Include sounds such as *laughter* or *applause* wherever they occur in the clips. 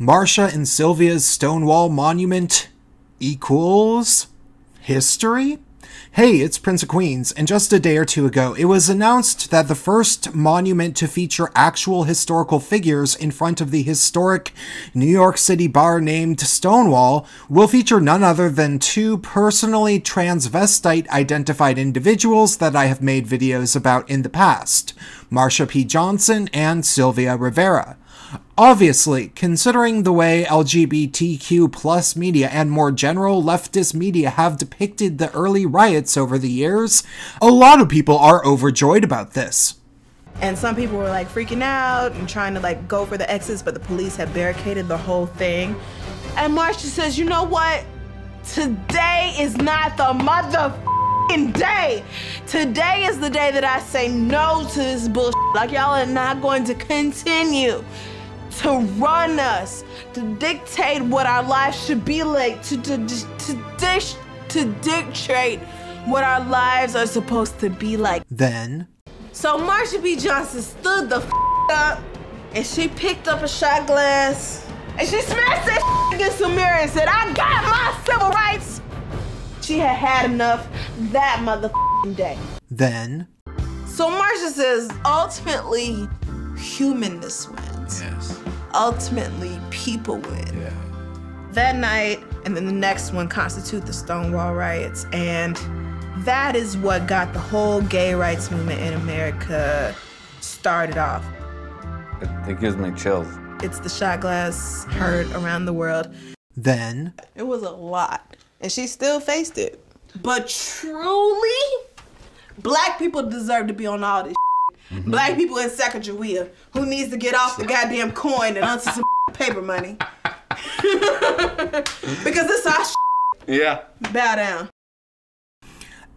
Marsha and Sylvia's Stonewall Monument equals history? Hey, it's Prince of Queens, and just a day or two ago, it was announced that the first monument to feature actual historical figures in front of the historic New York City bar named Stonewall will feature none other than two personally transvestite identified individuals that I have made videos about in the past Marsha P. Johnson and Sylvia Rivera. Obviously, considering the way LGBTQ plus media and more general leftist media have depicted the early riots over the years, a lot of people are overjoyed about this. And some people were like freaking out and trying to like go for the exits, but the police had barricaded the whole thing. And Marsha says, you know what? Today is not the motherfucking day. Today is the day that I say no to this bullshit. Like y'all are not going to continue to run us, to dictate what our lives should be like, to to to dish, to dictate what our lives are supposed to be like. Then, So Marsha P. Johnson stood the f- up, and she picked up a shot glass, and she smashed that against the mirror and said, "I got my civil rights." She had had enough that motherfucking day. then, So Marsha says, ultimately, humanness wins. Yes. Ultimately, people win. Yeah. That night, and then the next one constitute the Stonewall riots, and that is what got the whole gay rights movement in America started off. It, it gives me chills. It's the shot glass heard around the world. then, It was a lot, and she still faced it. But truly, black people deserve to be on all this. Mm-hmm. Black people in Sacagawea who needs to get off the goddamn coin and onto some *laughs* paper money. *laughs* because it's our Yeah. bow down.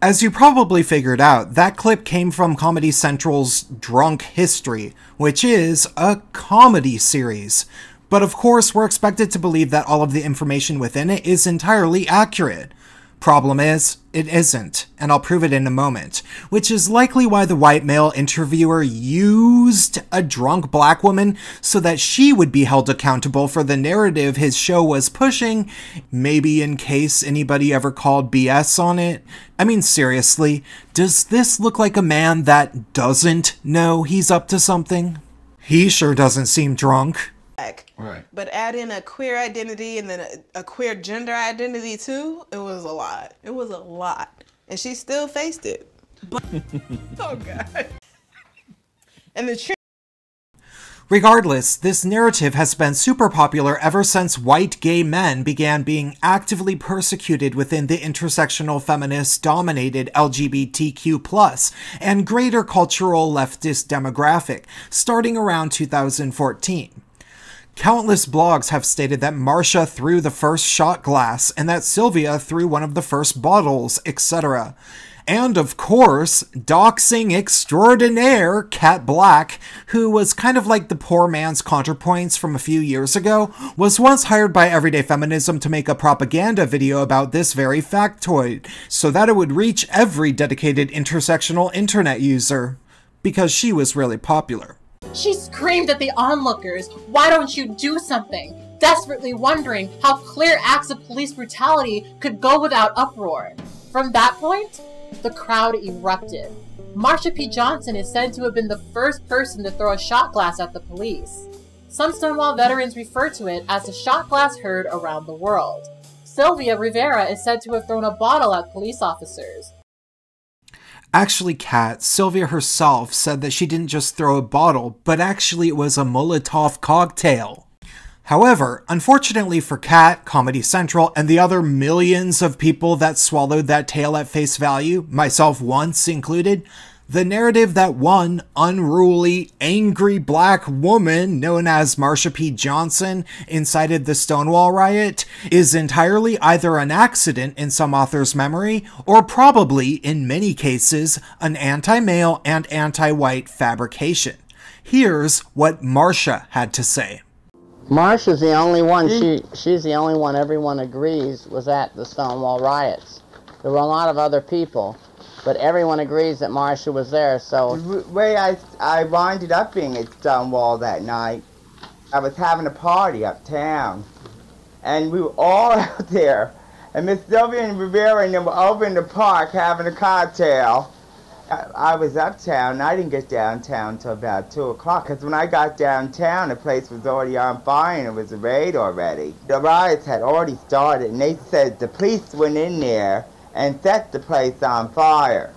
As you probably figured out, that clip came from Comedy Central's Drunk History, which is a comedy series. But of course, we're expected to believe that all of the information within it is entirely accurate. Problem is, it isn't, and I'll prove it in a moment, which is likely why the white male interviewer used a drunk black woman so that she would be held accountable for the narrative his show was pushing, maybe in case anybody ever called BS on it. I mean, seriously, does this look like a man that doesn't know he's up to something? He sure doesn't seem drunk. Black. Right. But add in a queer identity and then a, a queer gender identity too, it was a lot. It was a lot. And she still faced it. But, *laughs* oh God. And the tr- Regardless, this narrative has been super popular ever since white gay men began being actively persecuted within the intersectional feminist dominated LGBTQ and greater cultural leftist demographic, starting around 2014. Countless blogs have stated that Marsha threw the first shot glass and that Sylvia threw one of the first bottles, etc. And of course, doxing extraordinaire Kat Blaque, who was kind of like the poor man's counterpoints from a few years ago, was once hired by Everyday Feminism to make a propaganda video about this very factoid, so that it would reach every dedicated intersectional internet user. Because she was really popular. She screamed at the onlookers, Why don't you do something? Desperately wondering how clear acts of police brutality could go without uproar. From that point, the crowd erupted. Marsha P. Johnson is said to have been the first person to throw a shot glass at the police. Some Stonewall veterans refer to it as the shot glass heard around the world. Sylvia Rivera is said to have thrown a bottle at police officers. Actually, Kat, Sylvia herself said that she didn't just throw a bottle, but actually it was a Molotov cocktail. However, unfortunately for Kat, Comedy Central, and the other millions of people that swallowed that tale at face value, myself once included, the narrative that one unruly, angry black woman known as Marsha P. Johnson incited the Stonewall riot is entirely either an accident in some author's memory or probably, in many cases, an anti male and anti white fabrication. Here's what Marsha had to say. Marsha's the only one. She she's the only one. Everyone agrees was at the Stonewall riots. There were a lot of other people, but everyone agrees that Marsha was there. So The way I, I winded up being at Stonewall that night, I was having a party uptown, and we were all *laughs* out there. And Miss Sylvia and Rivera and them were over in the park having a cocktail. I, was uptown, and I didn't get downtown until about 2 o'clock, because when I got downtown, the place was already on fire, and it was a raid already. The riots had already started, and they said the police went in there and set the place on fire.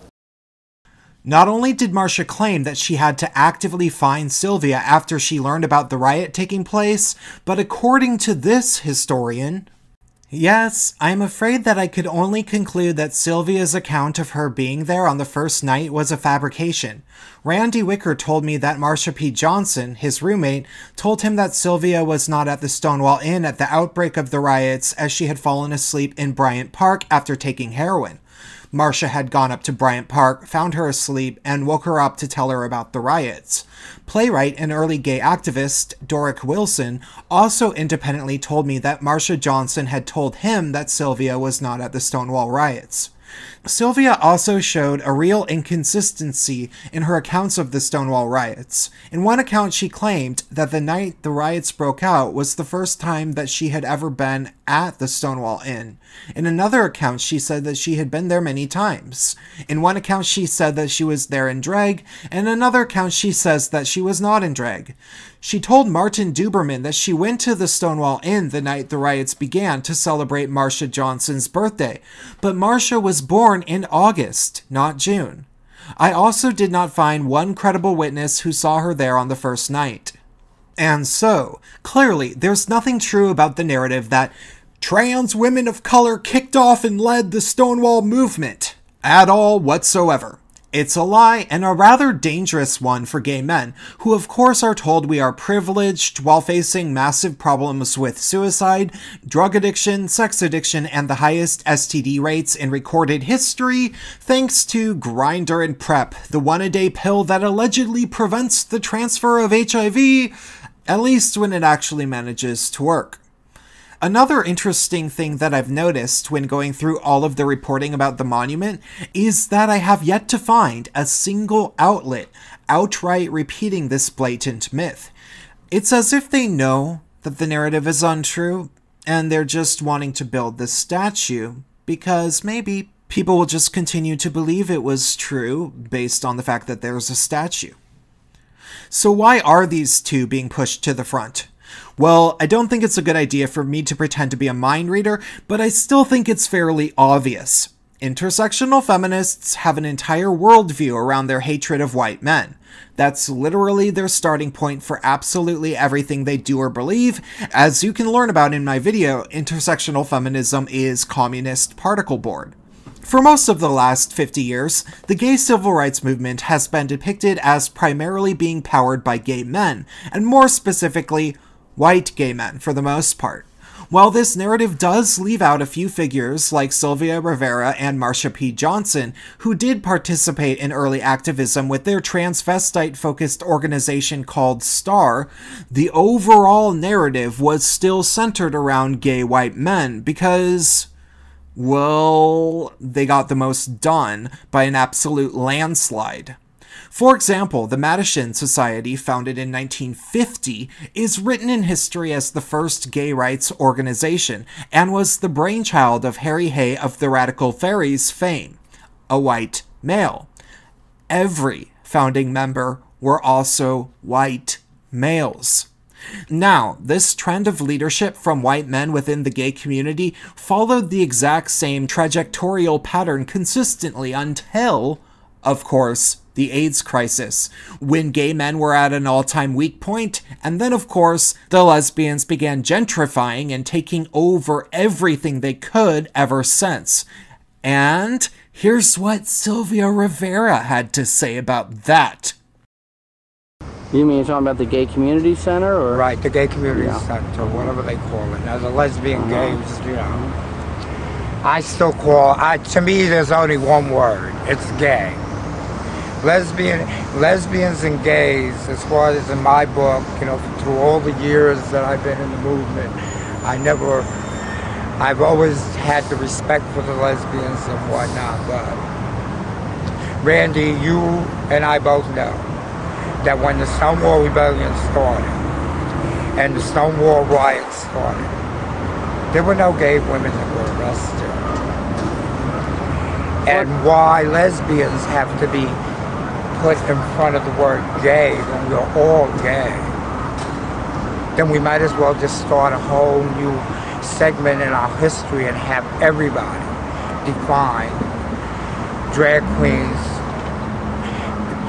Not only did Marsha claim that she had to actively find Sylvia after she learned about the riot taking place, but according to this historian, Yes, I'm afraid that I could only conclude that Sylvia's account of her being there on the first night was a fabrication. Randy Wicker told me that Marsha P. Johnson, his roommate, told him that Sylvia was not at the Stonewall Inn at the outbreak of the riots as she had fallen asleep in Bryant Park after taking heroin. Marsha had gone up to Bryant Park, found her asleep, and woke her up to tell her about the riots. Playwright and early gay activist Doric Wilson also independently told me that Marsha Johnson had told him that Sylvia was not at the Stonewall riots. Sylvia also showed a real inconsistency in her accounts of the Stonewall riots. In one account, she claimed that the night the riots broke out was the first time that she had ever been at the Stonewall Inn. In another account, she said that she had been there many times. In one account, she said that she was there in drag, and in another account, she says that she was not in drag. She told Martin Duberman that she went to the Stonewall Inn the night the riots began to celebrate Marsha Johnson's birthday, but Marsha was born in August, not June. I also did not find one credible witness who saw her there on the first night. And so, clearly, there's nothing true about the narrative that trans women of color kicked off and led the Stonewall movement at all whatsoever. It's a lie, and a rather dangerous one for gay men, who of course are told we are privileged while facing massive problems with suicide, drug addiction, sex addiction, and the highest STD rates in recorded history, thanks to Grindr and PrEP, the one a day pill that allegedly prevents the transfer of HIV, at least when it actually manages to work. Another interesting thing that I've noticed when going through all of the reporting about the monument is that I have yet to find a single outlet outright repeating this blatant myth. It's as if they know that the narrative is untrue and they're just wanting to build this statue because maybe people will just continue to believe it was true based on the fact that there's a statue. So, why are these two being pushed to the front? Well, I don't think it's a good idea for me to pretend to be a mind reader, but I still think it's fairly obvious. Intersectional feminists have an entire worldview around their hatred of white men. That's literally their starting point for absolutely everything they do or believe. As you can learn about in my video, intersectional feminism is communist particle board. For most of the last 50 years, the gay civil rights movement has been depicted as primarily being powered by gay men, and more specifically, white gay men for the most part. While this narrative does leave out a few figures like Sylvia Rivera and Marsha P. Johnson, who did participate in early activism with their transvestite focused organization called STAR, the overall narrative was still centered around gay white men because, well, they got the most done by an absolute landslide. For example, the Mattachine Society, founded in 1950, is written in history as the first gay rights organization and was the brainchild of Harry Hay of the Radical Faeries fame, a white male. Every founding member were also white males. Now, this trend of leadership from white men within the gay community followed the exact same trajectorial pattern consistently until, of course, the AIDS crisis, when gay men were at an all time weak point, and then, of course, the lesbians began gentrifying and taking over everything they could ever since. And here's what Sylvia Rivera had to say about that. You mean you're talking about the gay community center, or Right, the gay community Yeah. center, whatever they call it. Now, the lesbian uh-huh. gays, you know. I still call, I, to me, there's only one word. It's gay. Lesbian, lesbians and gays, as far as in my book, you know, through all the years that I've been in the movement, I never, I've always had the respect for the lesbians and whatnot, but Randy, you and I both know that when the Stonewall Rebellion started, and the Stonewall riots started. There were no gay women that were arrested. And why lesbians have to be put in front of the word gay when we're all gay, then we might as well just start a whole new segment in our history and have everybody define drag queens.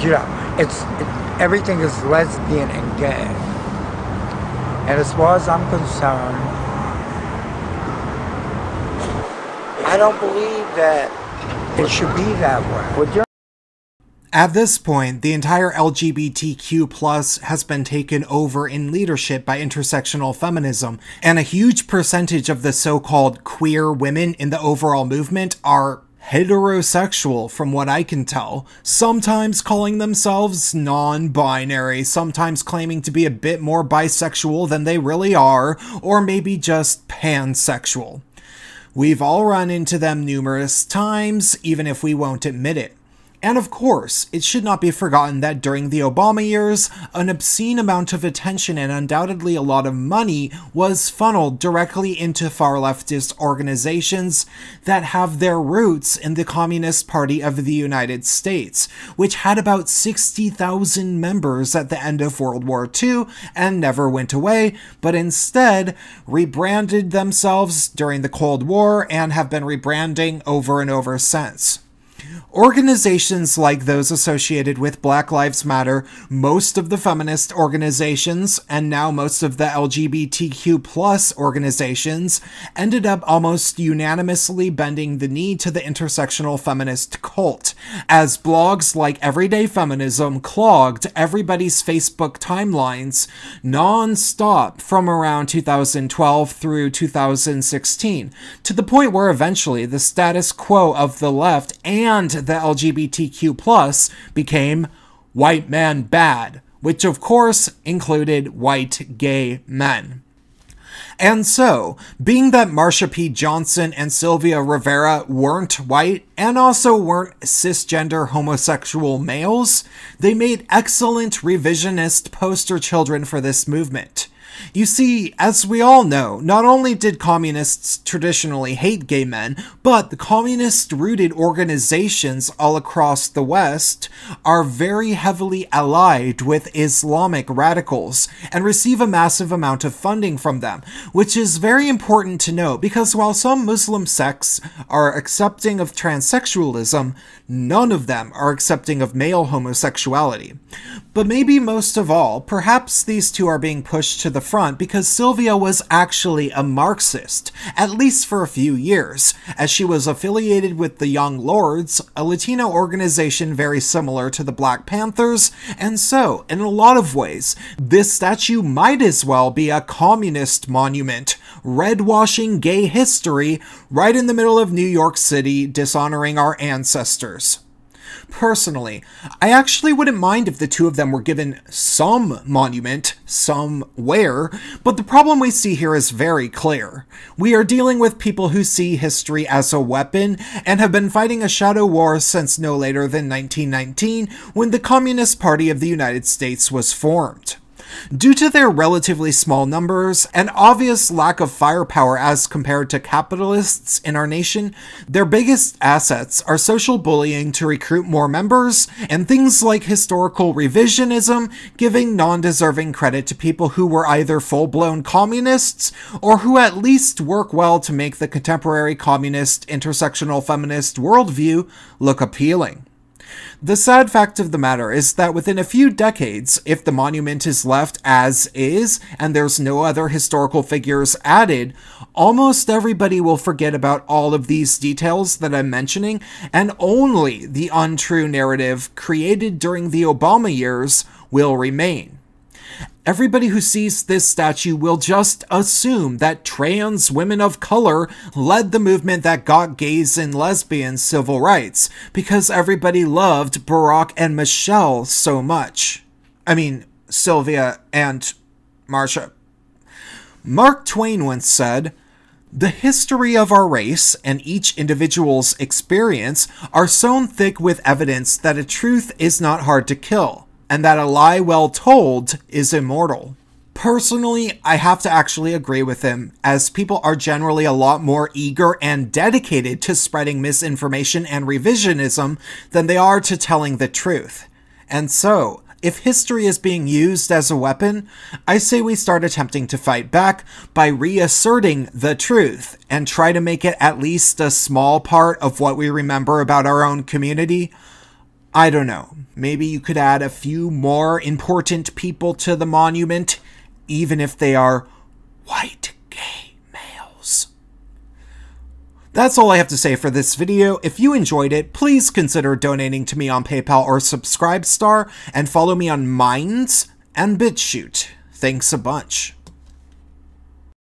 You know, it's it, everything is lesbian and gay. And as far as I'm concerned, I don't believe that it should be that way. At this point, the entire LGBTQ plus has been taken over in leadership by intersectional feminism, and a huge percentage of the so-called queer women in the overall movement are heterosexual from what I can tell, sometimes calling themselves non-binary, sometimes claiming to be a bit more bisexual than they really are, or maybe just pansexual. We've all run into them numerous times, even if we won't admit it. And of course, it should not be forgotten that during the Obama years, an obscene amount of attention and undoubtedly a lot of money was funneled directly into far leftist organizations that have their roots in the Communist Party of the United States, which had about 60,000 members at the end of World War II and never went away, but instead rebranded themselves during the Cold War and have been rebranding over and over since. Organizations like those associated with Black Lives Matter, most of the feminist organizations, and now most of the LGBTQ plus organizations ended up almost unanimously bending the knee to the intersectional feminist cult, as blogs like Everyday Feminism clogged everybody's Facebook timelines non-stop from around 2012 through 2016, to the point where eventually the status quo of the left and the LGBTQ plus became white man bad, which of course included white gay men. And so, being that Marsha P. Johnson and Sylvia Rivera weren't white and also weren't cisgender homosexual males, they made excellent revisionist poster children for this movement. You see, as we all know, not only did communists traditionally hate gay men, but the communist rooted organizations all across the West are very heavily allied with Islamic radicals and receive a massive amount of funding from them, which is very important to note because while some Muslim sects are accepting of transsexualism, none of them are accepting of male homosexuality. But maybe most of all, perhaps these two are being pushed to the front because Sylvia was actually a Marxist, at least for a few years, as she was affiliated with the Young Lords, a Latino organization very similar to the Black Panthers, and so, in a lot of ways, this statue might as well be a communist monument, red-washing gay history right in the middle of New York City, dishonoring our ancestors. Personally, I actually wouldn't mind if the two of them were given some monument somewhere, but the problem we see here is very clear. We are dealing with people who see history as a weapon and have been fighting a shadow war since no later than 1919 when the Communist Party of the United States was formed. Due to their relatively small numbers and obvious lack of firepower as compared to capitalists in our nation, their biggest assets are social bullying to recruit more members and things like historical revisionism, giving non deserving credit to people who were either full blown communists or who at least work well to make the contemporary communist intersectional feminist worldview look appealing. The sad fact of the matter is that within a few decades, if the monument is left as is and there's no other historical figures added, almost everybody will forget about all of these details that I'm mentioning, and only the untrue narrative created during the Obama years will remain. Everybody who sees this statue will just assume that trans women of color led the movement that got gays and lesbians civil rights, because everybody loved Barack and Michelle so much. I mean, Sylvia and Marsha. Mark Twain once said, the history of our race and each individual's experience are sown thick with evidence that a truth is not hard to kill and that a lie well told is immortal. Personally, I have to actually agree with him, as people are generally a lot more eager and dedicated to spreading misinformation and revisionism than they are to telling the truth. And so, if history is being used as a weapon, I say we start attempting to fight back by reasserting the truth and try to make it at least a small part of what we remember about our own community. I don't know. Maybe you could add a few more important people to the monument even if they are white gay males. That's all I have to say for this video. If you enjoyed it, please consider donating to me on PayPal or Subscribestar, and follow me on Minds and BitChute. Thanks a bunch.